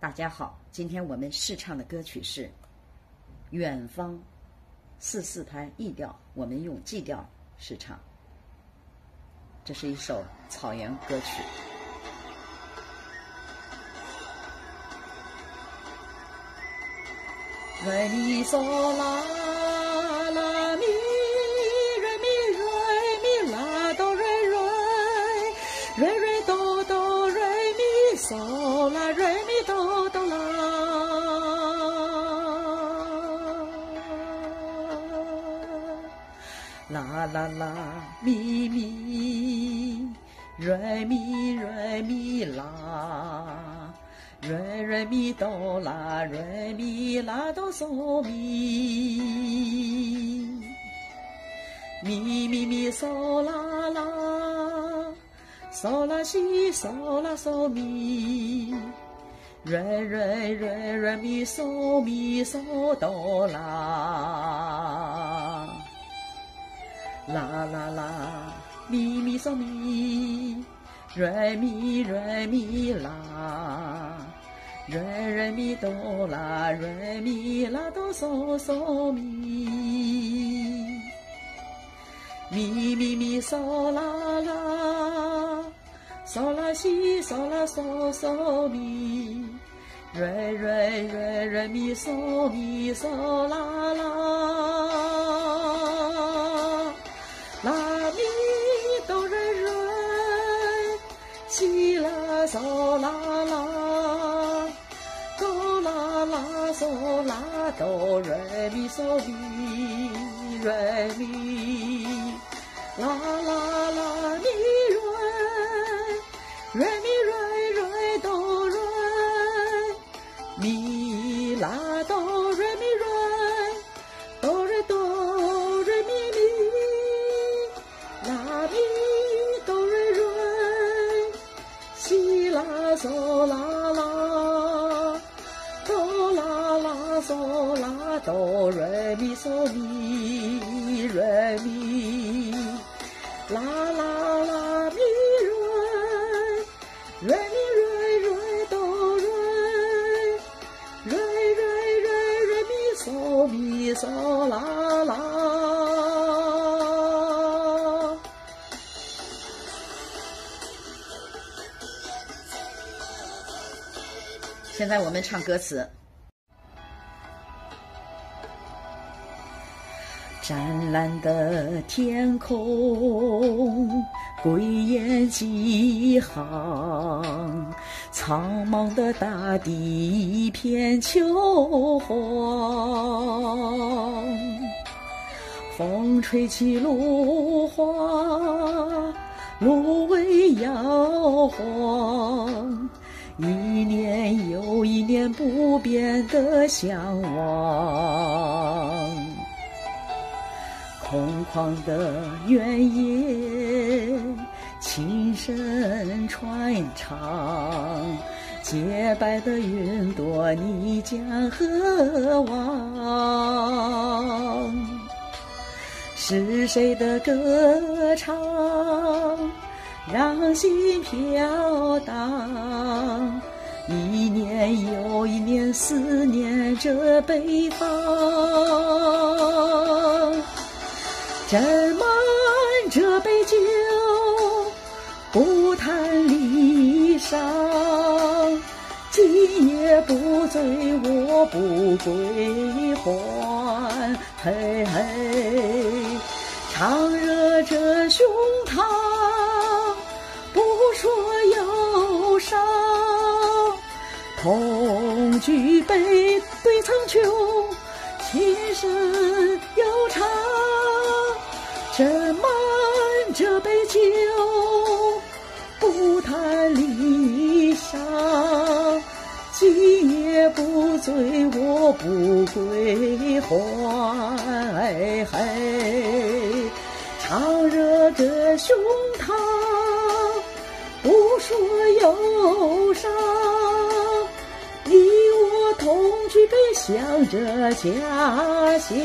大家好，今天我们试唱的歌曲是《远方》，四四拍 E 调，我们用 G 调试唱。这是一首草原歌曲。瑞咪嗦啦啦咪，哆瑞瑞，哆哆啦。啦啦啦咪咪，瑞咪瑞咪啦。瑞瑞咪哆啦，瑞咪啦哆嗦咪，咪咪咪嗦啦啦，嗦啦西嗦啦嗦咪，瑞瑞瑞瑞咪嗦咪嗦哆啦，啦啦啦咪咪嗦咪。瑞咪瑞咪啦，瑞瑞咪哆啦，瑞咪啦哆嗦嗦咪，咪咪咪嗦啦啦，嗦啦西嗦啦嗦嗦咪，瑞瑞瑞瑞咪嗦咪嗦啦啦，啦咪哆瑞瑞。西啦嗦啦啦，哆啦啦嗦啦哆瑞咪嗦咪瑞咪，啦啦啦咪嗦啦哆瑞咪嗦咪瑞咪，啦啦啦咪瑞，瑞咪瑞瑞哆瑞，瑞瑞瑞瑞咪嗦咪嗦啦啦。现在我们唱歌词。湛蓝的天空，归雁几行，苍茫的大地一片秋黄。风吹起芦花，芦苇摇晃。一年又一年不变的向往，空旷的原野，琴声传唱，洁白的云朵，你将何往？是谁的歌唱？让心飘荡，一年又一年思念着北方，斟满这杯酒，不谈离殇，今夜不醉我不归还，嘿嘿，唱热这胸膛。不说忧伤，同举杯对苍穹，琴声今夜不醉我不归还，嘿，唱热着胸膛。不说忧伤，你我同举杯，向着家乡。